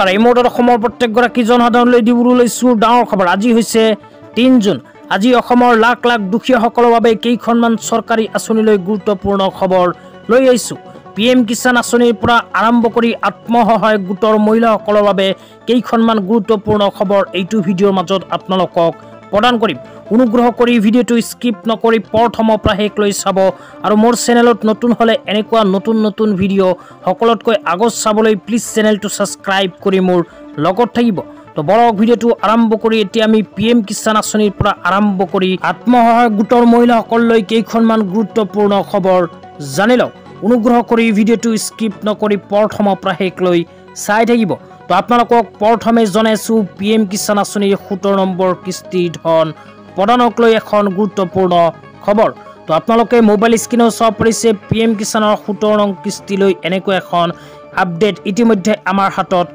নমস্কাৰ এই মুহূৰ্তত অসমৰ প্ৰত্যেকগৰাকী জনসাধাৰণলৈ দিবলৈ লৈছোঁ ডাঙৰ খবৰ। আজি হৈছে তিনি জুন। আজি অসমৰ লাখ লাখ দুখীয়াসকলৰ বাবে কেইখনমান চৰকাৰী আঁচনিলৈ গুৰুত্বপূৰ্ণ খবৰ লৈ আহিছোঁ। পি এম কিষাণ আঁচনিৰ পৰা আৰম্ভ কৰি আত্মসহায়ক গোটৰ মহিলাসকলৰ বাবে কেইখনমান গুৰুত্বপূৰ্ণ খবৰ এইটো ভিডিঅ'ৰ মাজত আপোনালোকক প্ৰদান কৰিম। অনুগ্ৰহ কৰি ভিডিঅ'টো স্কিপ নকৰি প্ৰথমৰ পৰা শেষলৈ চাব আৰু মোৰ চেনেলত নতুন হ'লে এনেকুৱা নতুন নতুন ভিডিঅ' সকলোতকৈ আগত চাবলৈ প্লিজ চেনেলটো ছাবস্ক্ৰাইব কৰি মোৰ লগত থাকিব। তো বলক ভিডিঅ'টো আৰম্ভ কৰি এতিয়া আমি পি এম কিষাণ আঁচনিৰ পৰা আৰম্ভ কৰি আত্মসহায়ক গোটৰ মহিলাসকললৈ কেইখনমান গুৰুত্বপূৰ্ণ খবৰ জানি লওক। অনুগ্ৰহ কৰি ভিডিঅ'টো স্কিপ নকৰি প্ৰথমৰ পৰা শেষলৈ চাই থাকিব। তো আপোনালোকক প্ৰথমে জনাইছোঁ পি এম কিষাণ আঁচনিৰ সোতৰ নম্বৰ কিস্তি ধন প্ৰদানক লৈ এখন গুৰুত্বপূৰ্ণ খবৰ। তো আপোনালোকে মোবাইল স্ক্ৰীণত চাব পাৰিছে পি এম কিষাণৰ সোতৰ নং কিস্তিলৈ এনেকুৱা এখন আপডেট ইতিমধ্যে আমাৰ হাতত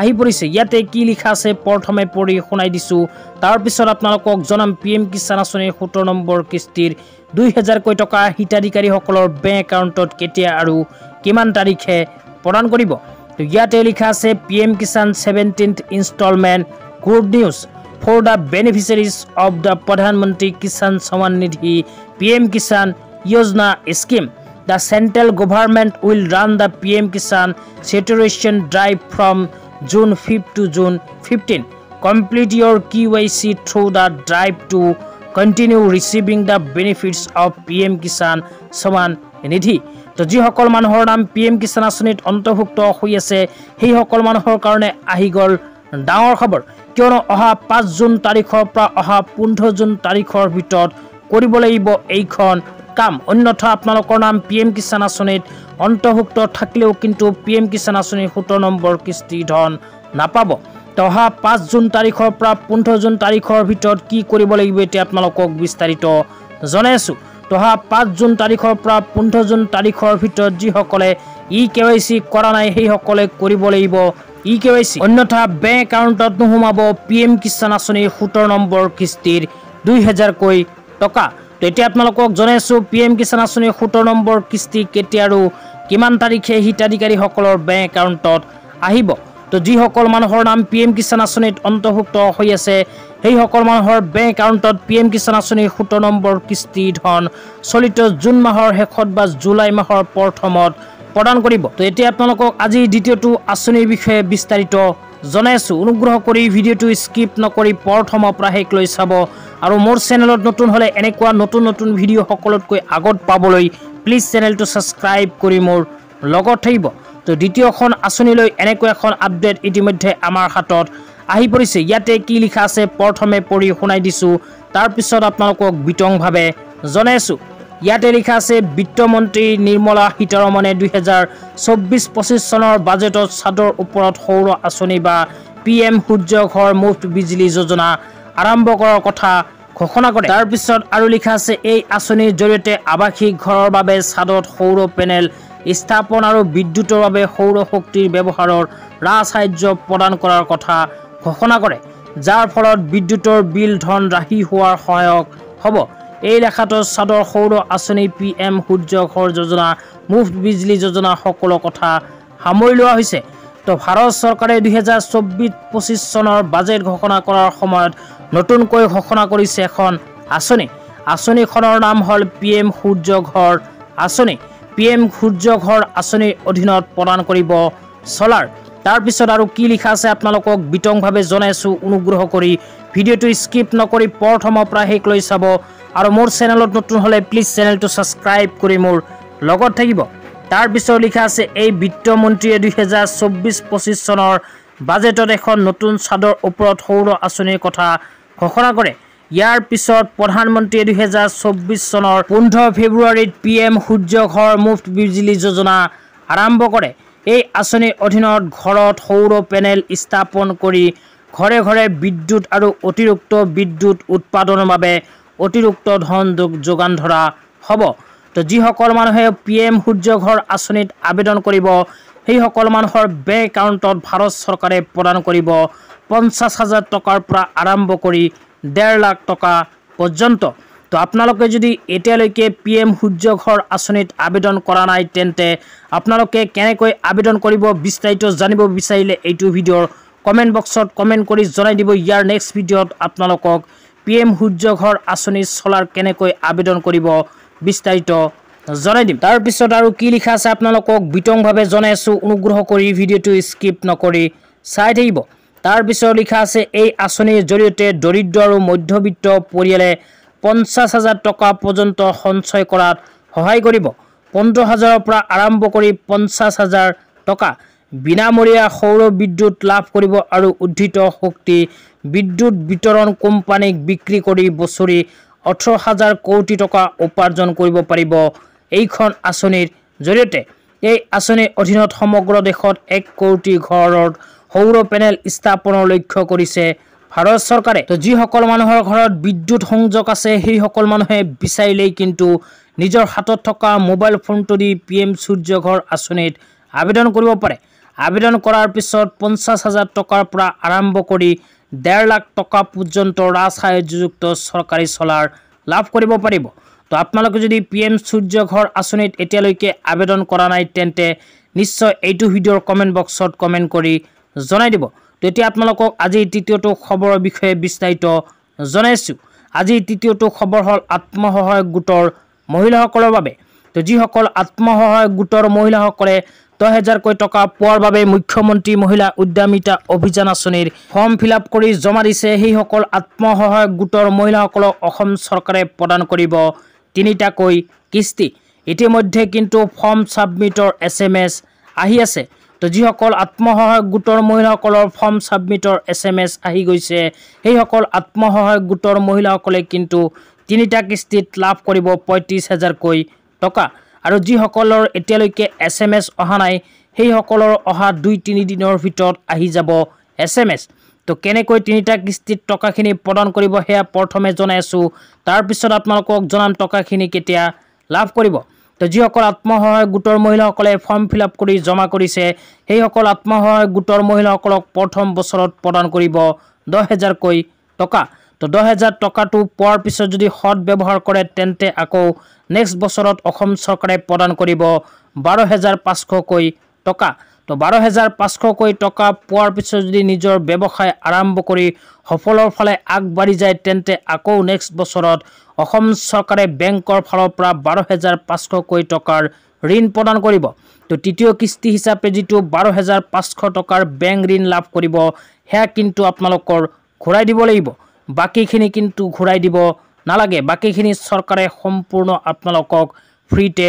আহি পৰিছে। ইয়াতে কি লিখা আছে প্ৰথমে পঢ়ি শুনাই দিছোঁ। তাৰপিছত আপোনালোকক জনাম পি এম কিষাণ আঁচনিৰ সোতৰ নম্বৰ কিস্তিৰ দুই হেজাৰকৈ টকা হিতাধিকাৰীসকলৰ বেংক একাউণ্টত কেতিয়া আৰু কিমান তাৰিখে প্ৰদান কৰিব। तो इतने लिखा से P M Kisan seventeen instalment good news for the beneficiaries of the Pradhan Mantri Kisan Samman Nidhi P M Kisan Yojana scheme the central government will run the M Kisan saturation drive from June fifth to June fifteen complete your K Y C through the drive to continue receiving benefits benefits of P M Kisan Samman Nidhi তো যিসকল মানুহৰ নাম P M Kisan আঁচনিত অন্তৰ্ভুক্ত হৈ আছে সেইসকল মানুহৰ কাৰণে আহি গ'ল ডাঙৰ খবৰ। কিয়নো অহা পাঁচ জুন তাৰিখৰ পৰা অহা পোন্ধৰ জুন তাৰিখৰ ভিতৰত কৰিব লাগিব এইখন কাম। অন্যথা আপোনালোকৰ নাম পি এম কিষাণ আঁচনিত অন্তৰ্ভুক্ত থাকিলেও কিন্তু পি এম কিষাণ আঁচনিৰ সোতৰ নম্বৰ কিস্তি ধন নাপাব। তো অহা পাঁচ জুন তাৰিখৰ পৰা পোন্ধৰ জুন তাৰিখৰ ভিতৰত কি কৰিব লাগিব এতিয়া আপোনালোকক বিস্তাৰিত জনাই আছোঁ। তো অহা পাঁচ জুন তাৰিখৰ পৰা পোন্ধৰ জুন তাৰিখৰ ভিতৰত যিসকলে ই কে ৱাই চি কৰা নাই সেইসকলে কৰিব লাগিব ই কে ৱাই চি অন্যথা বেংক একাউণ্টত নোসোমাব পি এম কিষাণ আঁচনিৰ সোতৰ নম্বৰ কিস্তিৰ দুই হেজাৰকৈ টকা। তো এতিয়া আপোনালোকক জনাইছোঁ পি এম কিষাণ আঁচনিৰ সোতৰ নম্বৰ কিস্তি কেতিয়া আৰু কিমান তাৰিখে হিতাধিকাৰীসকলৰ বেংক একাউণ্টত আহিব। তো যিসকল মানুহৰ নাম পি এম কিষাণ আঁচনিত অন্তৰ্ভুক্ত হৈ আছে সেইসকল মানুহৰ বেংক একাউণ্টত পি এম কিষাণ আঁচনিৰ সোতৰ নম্বৰ কিস্তি ধন চলিত জুন মাহৰ শেষত বা জুলাই মাহৰ প্ৰথমত প্ৰদান কৰিব। তো এতিয়া আপোনালোকক আজি দ্বিতীয়টো আঁচনিৰ বিষয়ে বিস্তাৰিত জনাই আছোঁ অনুগ্ৰহ কৰি ভিডিঅ'টো স্কিপ নকৰি প্ৰথমৰ পৰা শেষলৈ চাব আৰু মোৰ চেনেলত নতুন হ'লে এনেকুৱা নতুন নতুন ভিডিঅ' সকলোতকৈ আগত পাবলৈ প্লিজ চেনেলটো ছাবস্ক্ৰাইব কৰি মোৰ লগত থাকিব। তো দ্বিতীয়খন আঁচনিলৈ এনেকুৱা এখন আপডেট ইতিমধ্যে আমাৰ হাতত আহি পৰিছে। ইয়াতে কি লিখা আছে প্ৰথমে পঢ়ি শুনাই দিছোঁ তাৰপিছত আপোনালোকক বিতংভাৱে জনাই আছোঁ ইয়াতে লিখা আছে বিত্তমন্ত্ৰী নিৰ্মলা সীতাৰমণে দুহেজাৰ চৌব্বিছ পঁচিছ চনৰ বাজেটত ছাদৰ ওপৰত সৌৰ আঁচনি বা পি এম সূৰ্য ঘৰ মুফ্ত বিজুলী যোজনা আৰম্ভ কৰাৰ কথা ঘোষণা কৰে। তাৰপিছত আৰু লিখা আছে এই আঁচনিৰ জৰিয়তে আৱাসিক ঘৰৰ বাবে ছাদত সৌৰ পেনেল স্থাপন আৰু বিদ্যুতৰ বাবে সৌৰ শক্তিৰ ব্যৱহাৰৰ ৰাজসাহাৰ্য প্ৰদান কৰাৰ কথা ঘোষণা কৰে যাৰ ফলত বিদ্যুতৰ বিল ধন ৰাহি হোৱাৰ সহায়ক হ'ব। এই লেখাটোত ছাদৰ সৌৰ আঁচনি পি এম সূৰ্য ঘৰ যোজনা মুফ্ত বিজলী যোজনা সকলো কথা সামৰি লোৱা হৈছে। তো ভাৰত চৰকাৰে দুহেজাৰ চৌব্বিছ পঁচিছ চনৰ বাজেট ঘোষণা কৰাৰ সময়ত নতুনকৈ ঘোষণা কৰিছে এখন আঁচনি। আঁচনিখনৰ নাম হ'ল পি এম সূৰ্য ঘৰ আঁচনি। পি এম সূৰ্য ঘৰ আঁচনিৰ অধীনত প্ৰদান কৰিব চলাৰ। তাৰপিছত আৰু কি লিখা আছে আপোনালোকক বিতংভাৱে জনাইছোঁ অনুগ্ৰহ কৰি ভিডিঅ'টো স্কিপ নকৰি প্ৰথমৰ পৰা শেষলৈ চাব। আৰু মোৰ চেনেলত নতুন হ'লে প্লিজ চেনেলটো ছাবস্ক্ৰাইব কৰি মোৰ লগত থাকিব। তাৰপিছত লিখা আছে এই বিত্তমন্ত্ৰীয়ে দুহেজাৰ চৌব্বিছ পঁচিছ চনৰ বাজেটত এখন নতুন ছাদৰ ওপৰত সৌৰ আঁচনিৰ কথা ঘোষণা কৰে। ইয়াৰ পিছত প্ৰধানমন্ত্ৰীয়ে দুহেজাৰ চৌব্বিছ চনৰ পোন্ধৰ ফেব্ৰুৱাৰীত পি এম সূৰ্য ঘৰ মুফ্ত বিজুলী যোজনা আৰম্ভ কৰে। এই আঁচনিৰ অধীনত ঘৰত সৌৰ পেনেল স্থাপন কৰি ঘৰে ঘৰে বিদ্যুৎ আৰু অতিৰিক্ত বিদ্যুৎ উৎপাদনৰ বাবে অতিৰিক্ত ধন যোগান ধৰা হ'ব। তো যিসকল মানুহে পি এম সূৰ্য ঘৰ আঁচনিত আবেদন কৰিব সেইসকল মানুহৰ বেংক একাউণ্টত ভাৰত চৰকাৰে প্ৰদান কৰিব পঞ্চাছ হাজাৰ টকাৰ পৰা আৰম্ভ কৰি ডেৰ লাখ টকা পৰ্যন্ত। তো আপোনালোকে যদি এতিয়ালৈকে পি এম সূৰ্য ঘৰ আঁচনিত আবেদন কৰা নাই তেন্তে আপোনালোকে কেনেকৈ আবেদন কৰিব বিস্তাৰিত জানিব বিচাৰিলে এইটো ভিডিঅ'ৰ কমেণ্ট বক্সত কমেণ্ট কৰি জনাই দিব। ইয়াৰ নেক্সট ভিডিঅ'ত আপোনালোকক পি এম সূৰ্য ঘৰ আঁচনি চলাৰ কেনেকৈ আবেদন কৰিব বিস্তাৰিত জনাই দিম। তাৰপিছত আৰু কি লিখা আছে আপোনালোকক বিতংভাৱে জনাই আছোঁ। অনুগ্ৰহ কৰি ভিডিঅ'টো স্কিপ নকৰি চাই থাকিব। তাৰপিছত লিখা আছে এই আঁচনিৰ জৰিয়তে দৰিদ্ৰ আৰু মধ্যবিত্ত পৰিয়ালে পঞ্চাছ হাজাৰ টকা পৰ্যন্ত সঞ্চয় কৰাত সহায় কৰিব। পোন্ধৰ হাজাৰৰ পৰা আৰম্ভ কৰি পঞ্চাছ হাজাৰ টকা বিনামূলীয়া সৌৰ বিদ্যুৎ লাভ কৰিব আৰু উদ্ধৃত শক্তি বিদ্যুৎ বিতৰণ কোম্পানীক বিক্ৰী কৰি বছৰি ওঠৰ হাজাৰ কোটি টকা উপাৰ্জন কৰিব পাৰিব। এইখন আঁচনিৰ জৰিয়তে। এই আঁচনিৰ অধীনত সমগ্ৰ দেশত এক কোটি ঘৰত সৌৰ পেনেল স্থাপনৰ লক্ষ্য কৰিছে ভাৰত চৰকাৰে। তো যিসকল মানুহৰ ঘৰত বিদ্যুৎ সংযোগ আছে সেইসকল মানুহে বিচাৰিলেই কিন্তু নিজৰ হাতত থকা মোবাইল ফোনটো দি পি এম সূৰ্য ঘৰ আঁচনিত আবেদন কৰিব পাৰে। আবেদন কৰাৰ পিছত পঞ্চাছ হাজাৰ টকাৰ পৰা আৰম্ভ কৰি ডেৰ লাখ টকা পৰ্যন্ত ৰাজসাহায্যযুক্ত চৰকাৰী চলাৰ লাভ কৰিব পাৰিব। তো আপোনালোকে যদি পি এম সূৰ্য ঘৰ আঁচনিত এতিয়ালৈকে আবেদন কৰা নাই তেন্তে নিশ্চয় এইটো ভিডিঅ'ৰ কমেণ্ট বক্সত কমেণ্ট কৰি জনাই দিব। তো এতিয়া আপোনালোকক আজি তৃতীয়টো খবৰৰ বিষয়ে বিস্তাৰিত জনাইছোঁ। আজি তৃতীয়টো খবৰ হ'ল আত্মসহায়ক গোটৰ মহিলাসকলৰ বাবে। তো যিসকল আত্মসহায়ক গোটৰ মহিলাসকলে দহ হেজাৰকৈ টকা পোৱাৰ বাবে মুখ্যমন্ত্ৰী মহিলা উদ্যমিতা অভিযান আঁচনিৰ ফৰ্ম ফিল আপ কৰি জমা দিছে সেইসকল আত্মসহায়ক গোটৰ মহিলাসকলক অসম চৰকাৰে প্ৰদান কৰিব তিনিটাকৈ কিস্তি। ইতিমধ্যে কিন্তু ফৰ্ম ছাবমিটৰ এছ এম এছ আহি আছে। যিসকল আত্মসহায়ক গোটৰ মহিলাসকলৰ ফৰ্ম ছাবমিটৰ এছ এম এছ আহি গৈছে সেইসকল আত্মসহায়ক গোটৰ মহিলাসকলে কিন্তু তিনিটা কিস্তিত লাভ কৰিব পঁয়ত্ৰিছ হাজাৰকৈ টকা। আৰু যিসকলৰ এতিয়ালৈকে এছ এম এছ অহা নাই সেইসকলৰ অহা দুই তিনিদিনৰ ভিতৰত আহি যাব এছ এম এছ তো কেনেকৈ তিনিটা কিস্তিত টকাখিনি প্ৰদান কৰিব সেয়া প্ৰথমে জনাই আছোঁ। তাৰপিছত আপোনালোকক জনাম টকাখিনি কেতিয়া লাভ কৰিব। তো যিসকল আত্মসহায়ক গোটৰ মহিলাসকলে ফৰ্ম ফিল আপ কৰি জমা কৰিছে সেইসকল আত্মসহায়ক গোটৰ মহিলাসকলক প্ৰথম বছৰত প্ৰদান কৰিব দহ হেজাৰকৈ টকা। তো দহ হেজাৰ টকাটো পোৱাৰ পিছত যদি সৎ ব্যৱহাৰ কৰে তেন্তে আকৌ নেক্সট বছৰত অসম চৰকাৰে প্ৰদান কৰিব বাৰ হেজাৰ পাঁচশকৈ টকা। তো বাৰ হেজাৰ পাঁচশকৈ টকা পোৱাৰ পিছত যদি নিজৰ ব্যৱসায় আৰম্ভ কৰি সফলৰ ফালে আগবাঢ়ি যায় তেন্তে আকৌ নেক্সট বছৰত অসম চৰকাৰে বেংকৰ ফালৰ পৰা বাৰ হেজাৰ পাঁচশকৈ টকাৰ ঋণ প্ৰদান কৰিব। তো তৃতীয় কিস্তি হিচাপে যিটো বাৰ হেজাৰ পাঁচশ টকাৰ বেংক ঋণ লাভ কৰিব সেয়া কিন্তু আপোনালোকৰ ঘূৰাই দিব লাগিব। বাকীখিনি কিন্তু ঘূৰাই দিব নালাগে। বাকীখিনি চৰকাৰে সম্পূৰ্ণ আপোনালোকক ফ্ৰীতে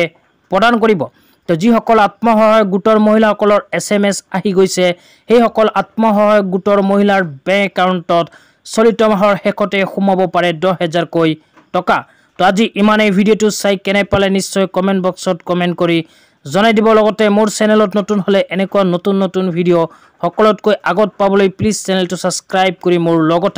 প্ৰদান কৰিব। তো যিসকল আত্মসহায়ক গোটৰ মহিলাসকলৰ এছ এম এছ আহি গৈছে সেইসকল আত্মসহায়ক গোটৰ মহিলাৰ বেংক একাউণ্টত চলিত মাহৰ শেষতে সোমাব পাৰে দহ হেজাৰকৈ টকা। তো আজি ইমানেই ভিডিঅ'টো চাই কেনে পালে নিশ্চয় কমেণ্ট বক্সত কমেণ্ট কৰি জনাই দিব। লগতে মোৰ চেনেলত নতুন হ'লে এনেকুৱা নতুন নতুন ভিডিঅ' সকলোতকৈ আগত পাবলৈ প্লিজ চেনেলটো ছাবস্ক্ৰাইব কৰি মোৰ লগত